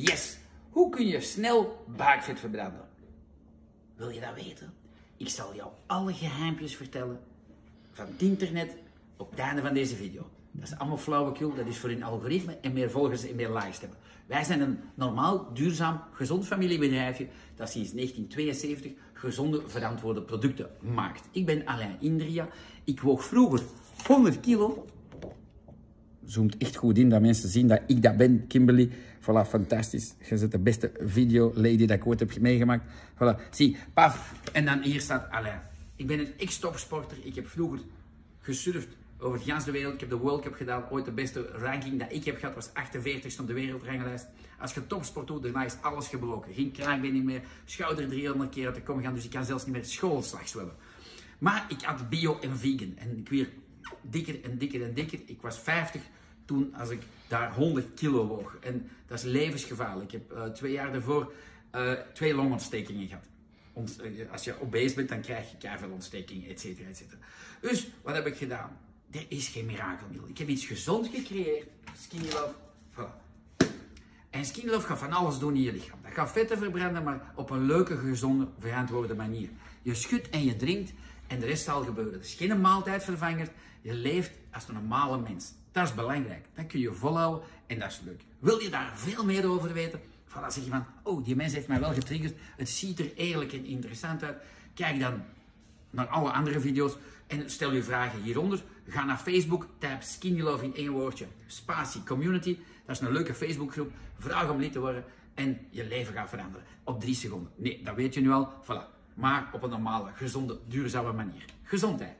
Yes! Hoe kun je snel buikvet verbranden? Wil je dat weten? Ik zal jou alle geheimpjes vertellen van het internet op het einde van deze video. Dat is allemaal flauwekul, dat is voor een algoritme en meer volgers en meer likes hebben. Wij zijn een normaal, duurzaam, gezond familiebedrijfje dat sinds 1972 gezonde, verantwoorde producten maakt. Ik ben Alain Indria. Ik woog vroeger 100 kilo. Zoomt echt goed in dat mensen zien dat ik dat ben, Kimberly. Voilà, fantastisch. Je bent de beste video lady dat ik ooit heb meegemaakt. Voilà, zie, paf. En dan hier staat Alain. Ik ben een ex-topsporter. Ik heb vroeger gesurfd over de hele wereld. Ik heb de World Cup gedaan. Ooit de beste ranking dat ik heb gehad was 48 op de wereldranglijst. Als je topsport doet, daarna is alles gebroken. Geen kraakbeen meer, schouder 300 keer uit de kom gaan. Dus ik kan zelfs niet meer schoolslag zwemmen. Maar ik had bio en vegan. En ik weer dikker en dikker en dikker. Ik was 50 toen als ik daar 100 kilo woog. En dat is levensgevaarlijk. Ik heb uh, twee jaar daarvoor uh, twee longontstekingen gehad. Uh, als je obese bent, dan krijg je kavelontsteking, et cetera, et cetera. Dus, wat heb ik gedaan? Er is geen mirakelmiddel. Ik heb iets gezond gecreëerd. Skinny Love. En Skinny Love gaat van alles doen in je lichaam. Dat gaat vetten verbranden, maar op een leuke, gezonde, verantwoorde manier. Je schudt en je drinkt en de rest zal gebeuren. Het is geen maaltijdvervanger. Je leeft als een normale mens. Dat is belangrijk. Dat kun je volhouden en dat is leuk. Wil je daar veel meer over weten? Voilà, zeg je van, oh, die mens heeft mij wel getriggerd. Het ziet er eerlijk en interessant uit. Kijk dan naar alle andere video's en stel je vragen hieronder. Ga naar Facebook, type Skinny Love in één woordje, spatie community. Dat is een leuke Facebookgroep. Vraag om lid te worden en je leven gaat veranderen. Op drie seconden. Nee, dat weet je nu al. Voilà maar op een normale, gezonde, duurzame manier. Gezondheid.